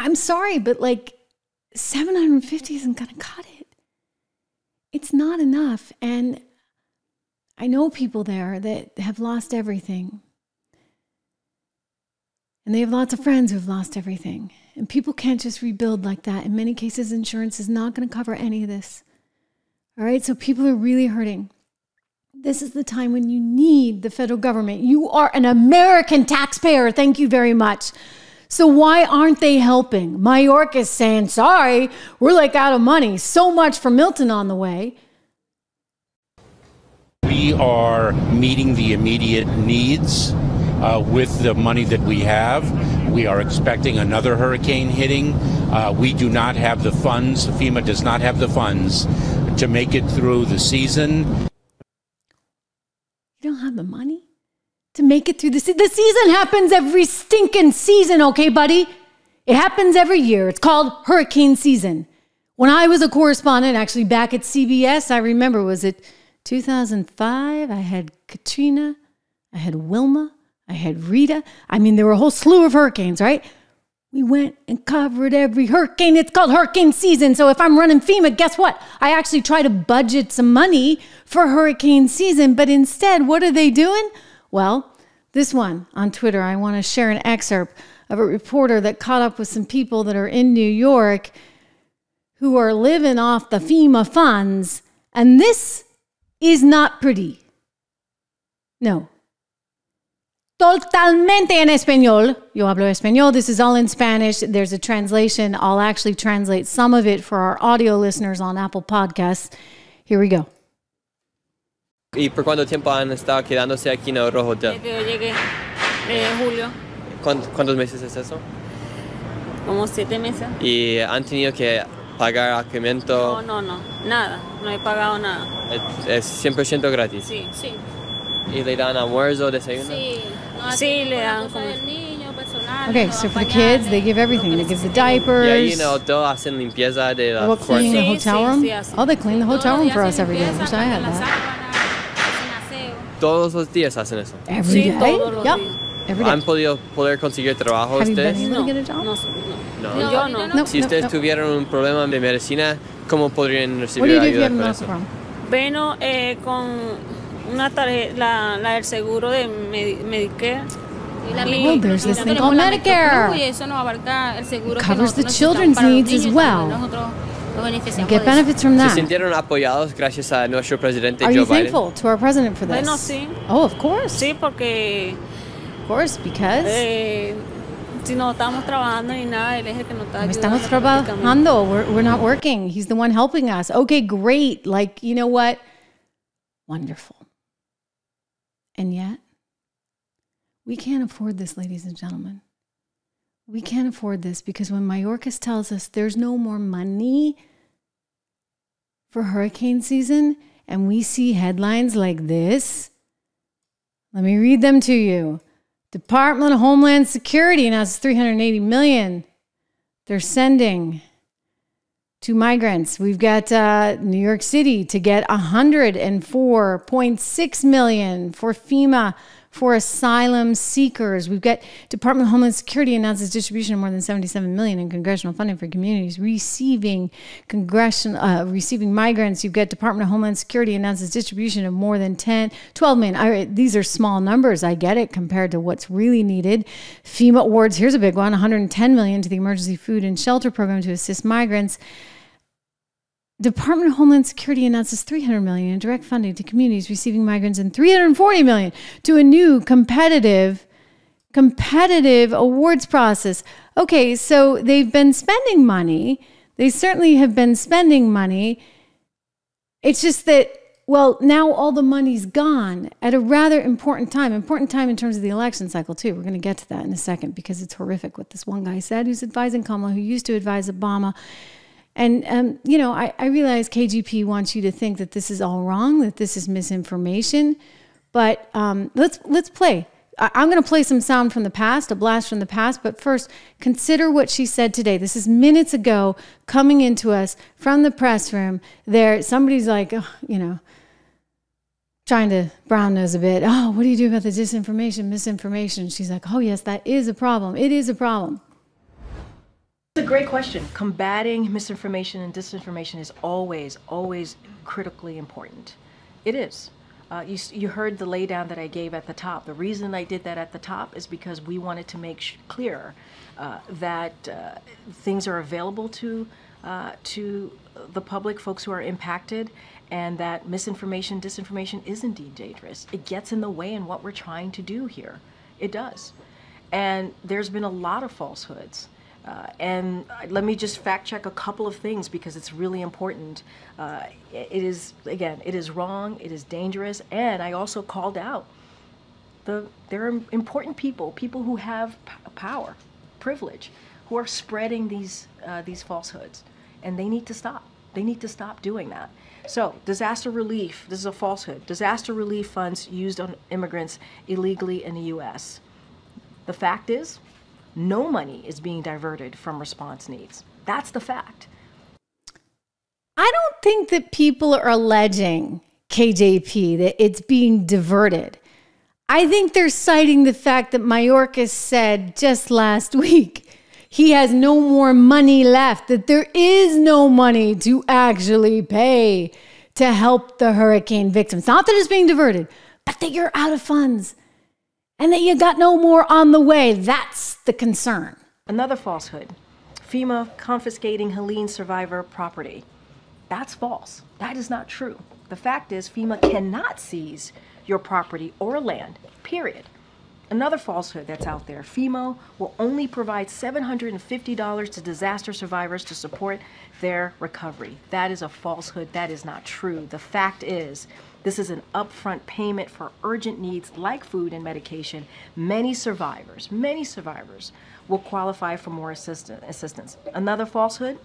I'm sorry, but like 750 isn't going to cut it. It's not enough. And I know people there that have lost everything. And they have lots of friends who have lost everything. And people can't just rebuild like that. In many cases, insurance is not going to cover any of this. All right, so people are really hurting. This is the time when you need the federal government. You are an American taxpayer. Thank you very much. So why aren't they helping? Mayorkas is saying, sorry, we're like out of money. So much for Milton on the way. We are meeting the immediate needs uh, with the money that we have. We are expecting another hurricane hitting. Uh, we do not have the funds, FEMA does not have the funds to make it through the season. You don't have the money to make it through the season. The season happens every stinking season, okay, buddy? It happens every year. It's called hurricane season. When I was a correspondent, actually back at CBS, I remember, was it 2005? I had Katrina, I had Wilma, I had Rita. I mean, there were a whole slew of hurricanes, right? We went and covered every hurricane. It's called hurricane season. So if I'm running FEMA, guess what? I actually try to budget some money for hurricane season. But instead, what are they doing? Well, this one on Twitter, I want to share an excerpt of a reporter that caught up with some people that are in New York who are living off the FEMA funds. And this is not pretty. No, totalmente en español. Yo hablo español. This is all in Spanish. There's a translation. I'll actually translate some of it for our audio listeners on Apple Podcasts. Here we go. ¿Y por cuánto tiempo han estado quedándose aquí en el Rojo Hotel? Desde yo llegué, de julio, ¿Cuántos, cuántos meses es eso? como siete meses. ¿Y han tenido que pagar alojamiento? No, no, no, nada, no he pagado nada. Es, es 100% gratis. Sí, sí. ¿Y le dan almuerzo, desayuno? Sí, sí le dan como... Okay, so for the kids, they give everything. They give the diapers. Y ahí en el hotel hacen limpieza de la What, cleaning the hotel sí, room? Oh, they clean the hotel room for us every day. I wish I had that. Todos los días hacen eso. Every Sí, day? todos los Yep. días. Every day. ¿Han podido poder conseguir trabajo Have you been ustedes? able to No, get a job? no, No. no. Yo no. No. Si ustedes tuvieran un problema de medicina, ¿cómo podrían recibir ayuda con eso? Bueno, eh, con una tarjeta, la, la del seguro de Medi- Medicare. Oh, there's this thing called Medicare. Y eso nos abarca el seguro It que covers the nosotros children's needs as well. Nosotros nos You get benefits from ¿Se that. sintieron apoyados gracias a nuestro presidente Are Joe you Biden? thankful to our president for this? Bueno, sí. Oh, of course. Sí, porque Of course, because eh, si no estamos trabajando ni nada, él es el que nos está ayudando. estamos prácticamente. trabajando. We're, we're not working. He's the one helping us. Okay, great. Like, you know what? Wonderful. And yet, we can't afford this, ladies and gentlemen. We can't afford this because when Mayorkas tells us there's no more money for hurricane season, and we see headlines like this, let me read them to you. Department of Homeland Security announces 380 million they're sending to migrants. We've got uh, New York City to get 104.6 million for FEMA for asylum seekers. We've got Department of Homeland Security announces distribution of more than 77 million in congressional funding for communities receiving congressional uh, receiving migrants. You've got Department of Homeland Security announces distribution of more than 10, 12 million. I, these are small numbers. I get it compared to what's really needed. FEMA awards. Here's a big one: 110 million to the Emergency Food and Shelter Program to assist migrants. Department of Homeland Security announces 300 million in direct funding to communities receiving migrants and 340 million to a new competitive competitive awards process. Okay, so they've been spending money. They certainly have been spending money. It's just that well, now all the money's gone at a rather important time. Important time in terms of the election cycle too. We're going to get to that in a second because it's horrific what this one guy said who's advising Kamala who used to advise Obama. And, um, you know, I, I realize KJP wants you to think that this is all wrong, that this is misinformation. But um, let's, let's play. I'm going to play some sound from the past, a blast from the past. But first, consider what she said today. This is minutes ago coming into us from the press room. There, somebody's like, oh, you know, trying to brown nose a bit. Oh, what do you do about the disinformation, misinformation? She's like, oh, yes, that is a problem. It is a problem. Great question. Combating misinformation and disinformation is always, always critically important. It is. Uh, you, you heard the laydown that I gave at the top. The reason I did that at the top is because we wanted to make clear uh, that uh, things are available to uh, to the public, folks who are impacted, and that misinformation, disinformation is indeed dangerous. It gets in the way in what we're trying to do here. It does. And there's been a lot of falsehoods. Uh, and let me just fact check a couple of things because it's really important. Uh, it is, again, it is wrong, it is dangerous, and I also called out the, there are important people, people who have power, privilege, who are spreading these, uh, these falsehoods, and they need to stop. They need to stop doing that. So, disaster relief, this is a falsehood. Disaster relief funds used on immigrants illegally in the U.S. The fact is, no money is being diverted from response needs. That's the fact. I don't think that people are alleging KJP that it's being diverted. I think they're citing the fact that Mayorkas said just last week he has no more money left, that there is no money to actually pay to help the hurricane victims. Not that it's being diverted, but that you're out of funds and that you got no more on the way. That's the concern. Another falsehood FEMA confiscating Helene survivor property. That's false. That is not true. The fact is, FEMA cannot seize your property or land, period. Another falsehood that's out there FEMA will only provide $750 to disaster survivors to support their recovery. That is a falsehood. That is not true. The fact is, this is an upfront payment for urgent needs like food and medication. Many survivors, many survivors will qualify for more assistance. Another falsehood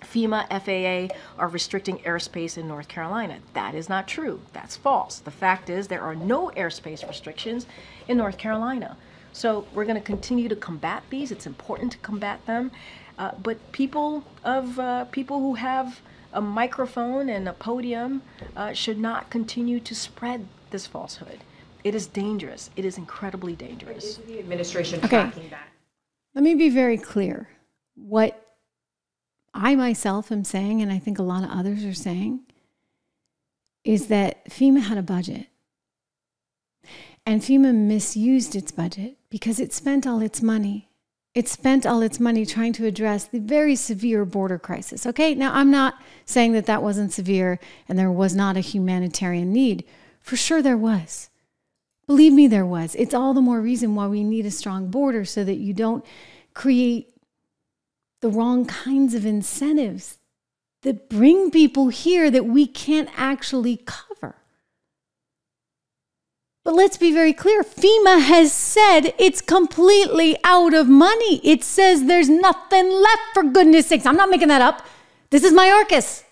FEMA, FAA are restricting airspace in North Carolina. That is not true. That's false. The fact is, there are no airspace restrictions in North Carolina. So we're going to continue to combat these. It's important to combat them. Uh, but people of uh, people who have a microphone and a podium uh, should not continue to spread this falsehood. It is dangerous. It is incredibly dangerous. Is the administration okay. tracking that? Let me be very clear. What I myself am saying, and I think a lot of others are saying, is that FEMA had a budget. And FEMA misused its budget because it spent all its money. It spent all its money trying to address the very severe border crisis. Okay, now I'm not saying that that wasn't severe and there was not a humanitarian need. For sure, there was. Believe me, there was. It's all the more reason why we need a strong border so that you don't create the wrong kinds of incentives that bring people here that we can't actually cover. But let's be very clear FEMA has said it's completely out of money. It says there's nothing left, for goodness sakes. I'm not making that up. This is my Mayorkas.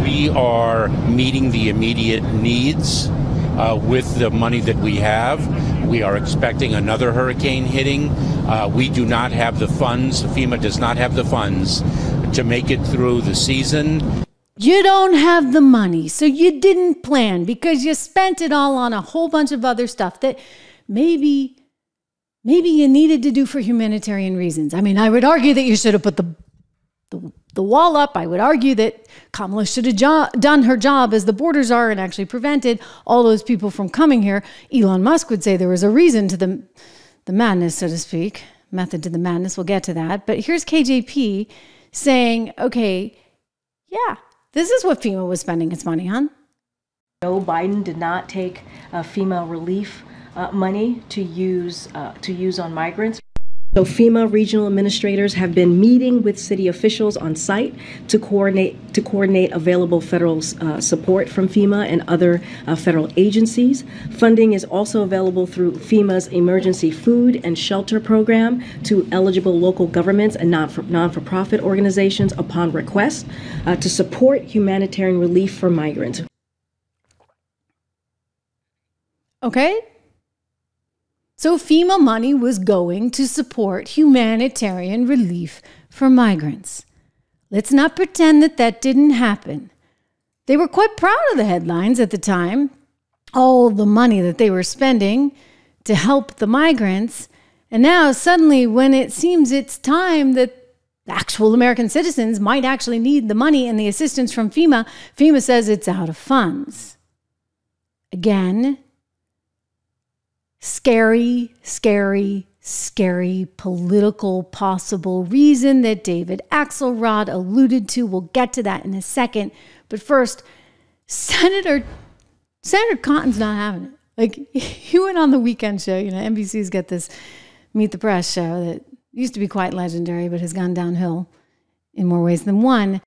We are meeting the immediate needs uh, with the money that we have. We are expecting another hurricane hitting. Uh, we do not have the funds, FEMA does not have the funds to make it through the season. You don't have the money, so you didn't plan because you spent it all on a whole bunch of other stuff that maybe maybe you needed to do for humanitarian reasons. I mean, I would argue that you should have put the the, the wall up. I would argue that Kamala should have jo- done her job as the border czar and actually prevented all those people from coming here. Elon Musk would say there was a reason to the, the madness, so to speak, method to the madness. We'll get to that. But here's KJP saying, okay, yeah, this is what FEMA was spending its money on. No, Biden did not take uh, FEMA relief uh, money to use uh, to use on migrants. So FEMA regional administrators have been meeting with city officials on site to coordinate to coordinate available federal uh, support from FEMA and other uh, federal agencies. Funding is also available through FEMA's emergency food and shelter program to eligible local governments and non for, non-for-profit organizations upon request uh, to support humanitarian relief for migrants. Okay, so FEMA money was going to support humanitarian relief for migrants. Let's not pretend that that didn't happen. They were quite proud of the headlines at the time, all the money that they were spending to help the migrants. And now, suddenly, when it seems it's time that actual American citizens might actually need the money and the assistance from FEMA, FEMA says it's out of funds. Again, scary, scary, scary political possible reason that David Axelrod alluded to. We'll get to that in a second. But first, Senator Senator Cotton's not having it. Like he went on the weekend show. You know, NBC's got this Meet the Press show that used to be quite legendary, but has gone downhill in more ways than one.